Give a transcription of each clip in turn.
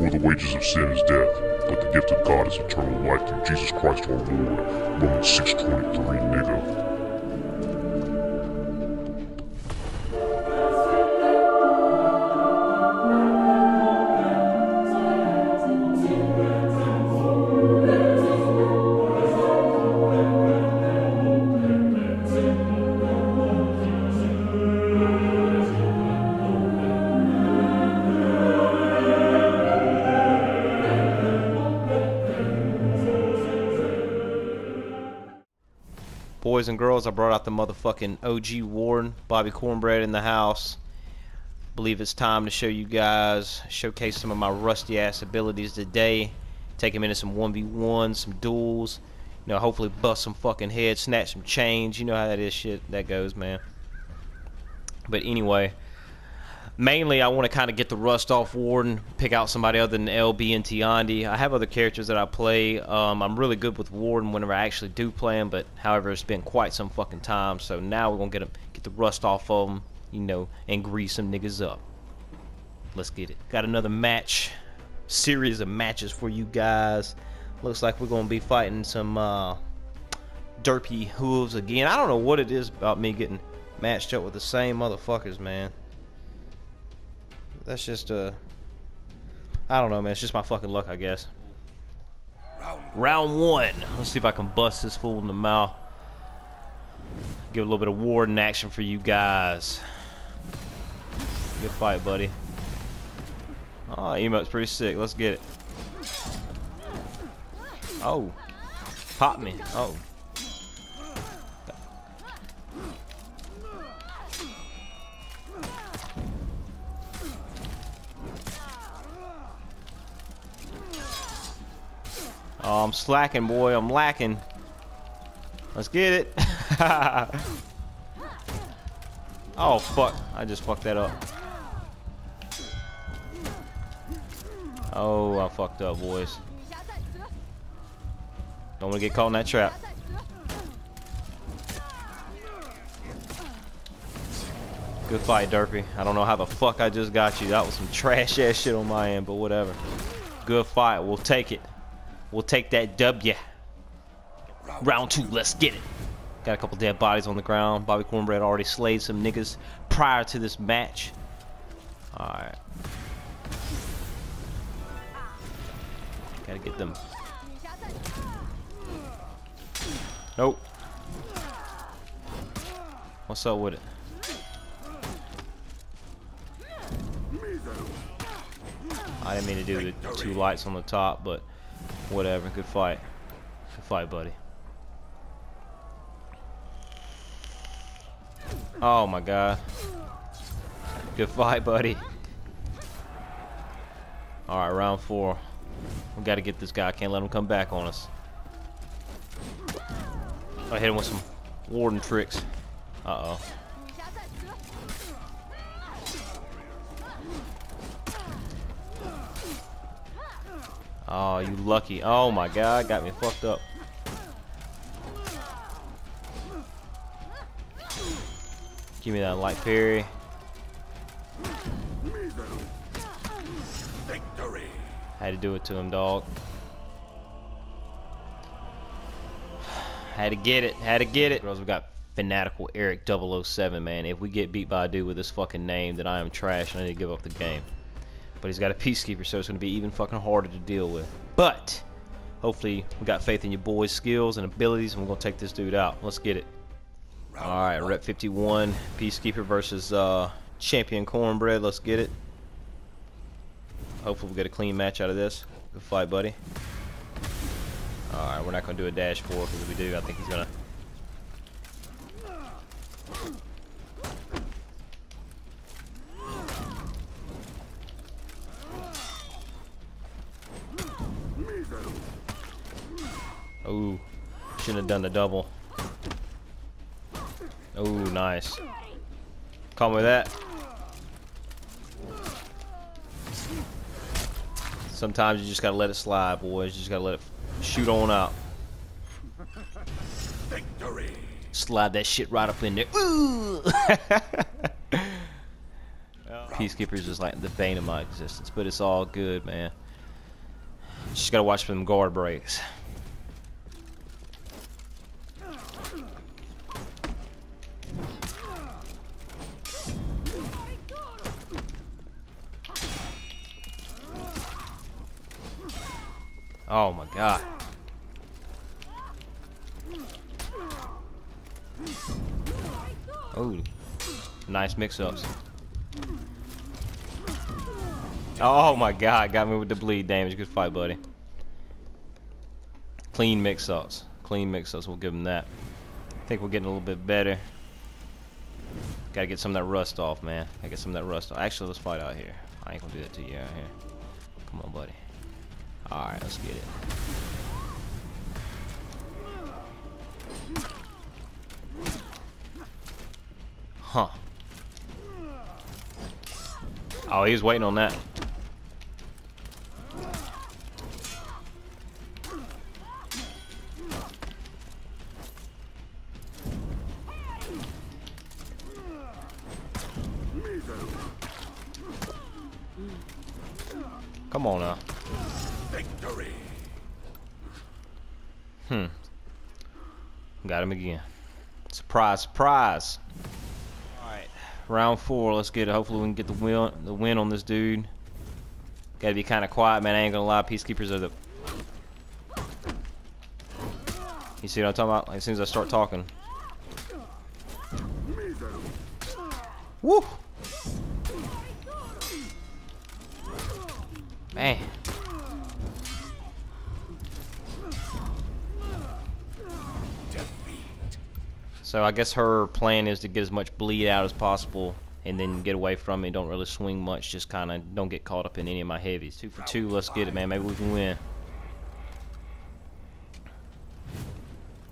For the wages of sin is death, but the gift of God is eternal life through Jesus Christ our Lord. Romans 6.23, nigga. Boys and girls, I brought out the motherfucking OG Warden, Bobby Cornbread in the house. Believe it's time to show you guys, showcase some of my rusty ass abilities today. Take him into some 1v1s, some duels. You know, hopefully bust some fucking heads, snatch some chains. You know how that is shit that goes, man. But anyway, mainly I want to kind of get the rust off Warden, pick out somebody other than LB and Tiandi. I have other characters that I play. Um, I'm really good with Warden whenever I actually do play him, but however, it's been quite some fucking time. So now we're gonna get him, get the rust off of him, you know, and grease some niggas up. Let's get it. Got another match, series of matches for you guys. Looks like we're gonna be fighting some uh, derpy hooves again. I don't know what it is about me getting matched up with the same motherfuckers, man that's just uh I don't know man, it's just my fucking luck I guess. Round, one. Let's see if I can bust this fool in the mouth. Give a little bit of warden action for you guys. Good fight, buddy. Oh, emote's pretty sick. Let's get it. Oh. Pop me. Oh. Oh, I'm slacking, boy. I'm lacking. Let's get it. oh, fuck. I just fucked that up. Oh, I fucked up, boys. Don't want to get caught in that trap. Good fight, Derpy. I don't know how the fuck I just got you. That was some trash ass shit on my end, but whatever. Good fight. We'll take it. We'll take that W. Round two, let's get it. Got a couple dead bodies on the ground. Bobby Cornbread already slayed some niggas prior to this match. Alright. Gotta get them. Nope. What's up with it? I didn't mean to do the two lights on the top, but Whatever. Good fight. Good fight, buddy. Oh my god. Good fight, buddy. Alright, round four. We gotta get this guy. Can't let him come back on us. I hit him with some warden tricks. Uh-oh. Oh, you lucky. Oh my god, got me fucked up. Give me that light parry. Victory. Had to do it to him, dog. Had to get it. Had to get it. Girls, we got fanatical Eric 007, man. If we get beat by a dude with this fucking name, then I am trash and I need to give up the game. But he's got a Peacekeeper, so it's going to be even fucking harder to deal with. But, hopefully, we got faith in your boys' skills and abilities, and we're going to take this dude out. Let's get it. Alright, Rep 51, Peacekeeper versus uh, Champion Cornbread. Let's get it. Hopefully we get a clean match out of this. Good fight, buddy. Alright, we're not going to do a dash for because if we do, I think he's going to Ooh, shouldn't have done the double. Ooh, nice. Call me that. Sometimes you just gotta let it slide, boys. You just gotta let it shoot on out. Victory. Slide that shit right up in there. Ooh. Peacekeepers is like the bane of my existence, but it's all good, man. Just gotta watch for them guard breaks. Oh my god. Oh, nice mix-ups. Oh my god, got me with the bleed damage. Good fight, buddy. Clean mix-ups. Clean mix-ups, we'll give him that. I think we're getting a little bit better. Gotta get some of that rust off, man. Gotta get some of that rust off. Actually, let's fight out here. I ain't gonna do that to you out here. Come on, buddy. Alright, let's get it. Huh. Oh, he's waiting on that. Hmm. Got him again. Surprise, surprise. Alright. Round four, let's get it. Hopefully we can get the win the win on this dude. Gotta be kinda quiet, man. I ain't gonna lie, peacekeepers are the You see what I'm talking about? Like, as soon as I start talking. Woo! Man. So I guess her plan is to get as much bleed out as possible and then get away from me. Don't really swing much. Just kind of don't get caught up in any of my heavies. Two for two. Let's get it, man. Maybe we can win.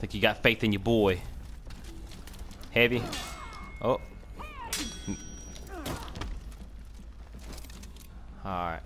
Think you got faith in your boy. Heavy. Oh. Alright.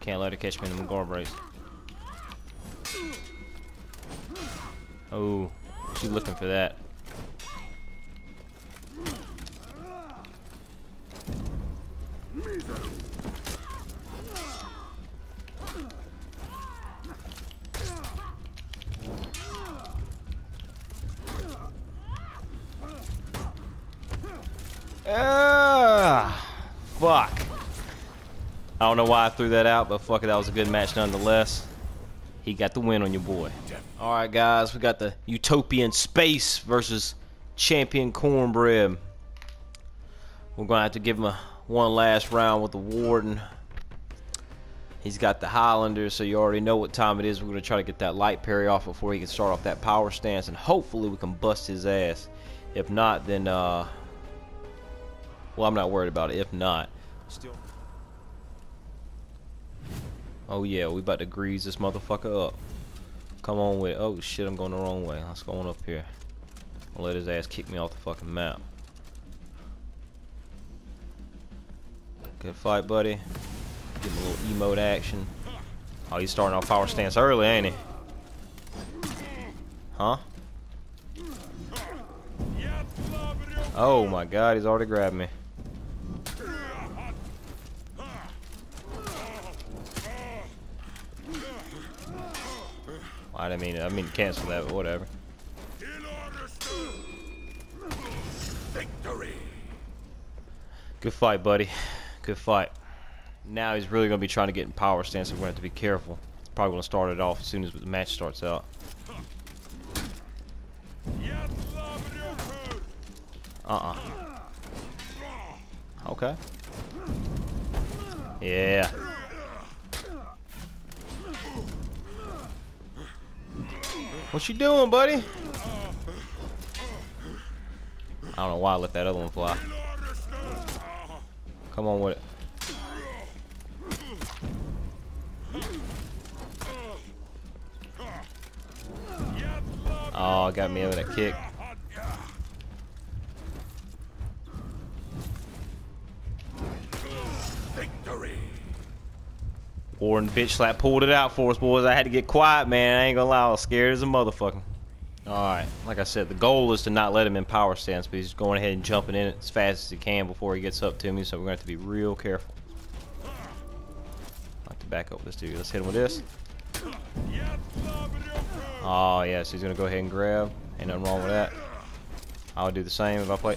Can't let her catch me in the guard breaks. Oh, she's looking for that. Ah, fuck. I don't know why I threw that out, but fuck it, that was a good match nonetheless. He got the win on your boy. Alright, guys, we got the Utopian Space versus Champion Cornbread. We're going to have to give him a one last round with the Warden. He's got the Highlander, so you already know what time it is. We're going to try to get that light parry off before he can start off that power stance, and hopefully we can bust his ass. If not, then, uh... Well, I'm not worried about it. If not, still... Oh yeah, we about to grease this motherfucker up. Come on with it. Oh shit, I'm going the wrong way. Let's go on up here. I'll let his ass kick me off the fucking map. Good fight, buddy. Give him a little emote action. Oh, he's starting off power stance early, ain't he? Huh? Oh my god, he's already grabbed me. I didn't mean I mean to cancel that, but whatever. Good fight, buddy. Good fight. Now he's really going to be trying to get in power stance, so we're going to have to be careful. Probably going to start it off as soon as the match starts out. Uh-uh. Okay. Yeah. What you doing, buddy? I don't know why I let that other one fly. Come on with it. Oh, got me over that kick. Warden bitch slap pulled it out for us, boys. I had to get quiet, man. I ain't gonna lie, I was scared as a motherfucker. Alright, like I said, the goal is to not let him in power stance, but he's going ahead and jumping in as fast as he can before he gets up to me, so we're to have to be real careful. I have to back up this dude. Let's hit him with this. Oh, yes, he's going to go ahead and grab. Ain't nothing wrong with that. I would do the same if I play.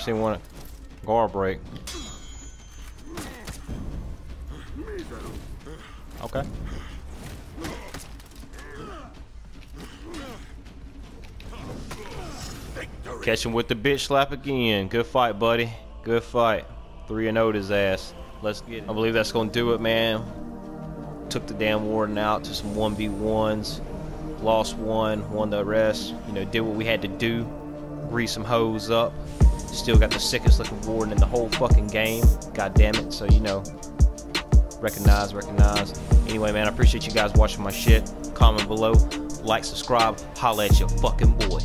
I ain't never seen one guard break. Okay. Catch him with the bitch slap again. Good fight, buddy. Good fight. 3 and 0 his ass. Let's get it. I believe that's going to do it, man. Took the damn warden out to some 1v1s. Lost one, won the rest. You know, did what we had to do. Grease some hoes up. Still got the sickest looking warden in the whole fucking game. God damn it. So, you know, recognize, recognize. Anyway, man, I appreciate you guys watching my shit. Comment below, like, subscribe, holla at your fucking boy.